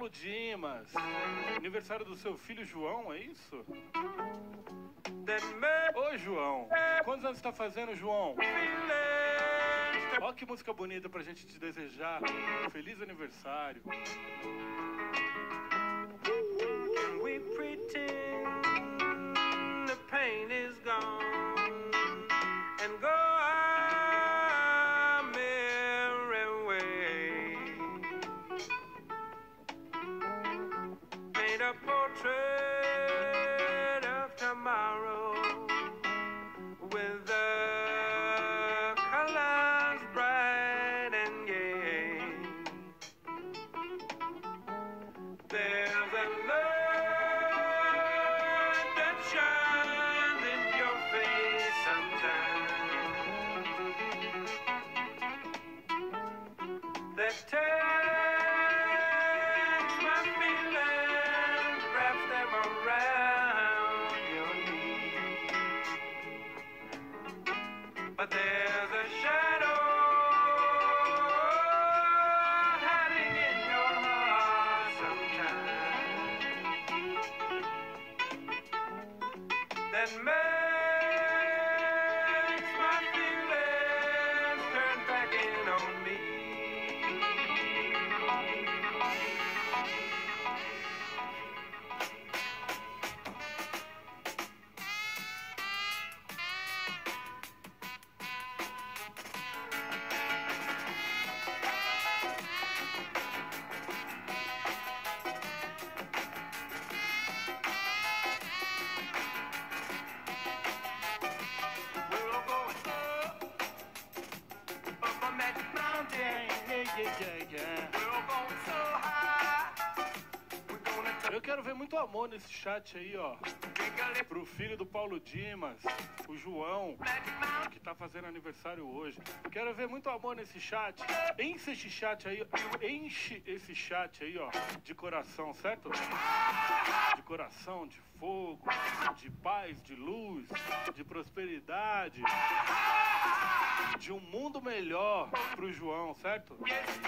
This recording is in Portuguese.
Paulo Dimas. Aniversário do seu filho João, é isso? Ô, João. Quantos anos está fazendo, João? Olha que música bonita pra gente te desejar. Feliz aniversário. Shines in your face sometimes. and man. Eu quero ver muito amor nesse chat aí, ó. Pro filho do Paulo Dimas, o João, que tá fazendo aniversário hoje. Quero ver muito amor nesse chat. Enche esse chat aí, enche esse chat aí, ó, de coração, certo? De coração, de fogo, de paz, de luz, de prosperidade, de um mundo melhor pro João, certo? Yes,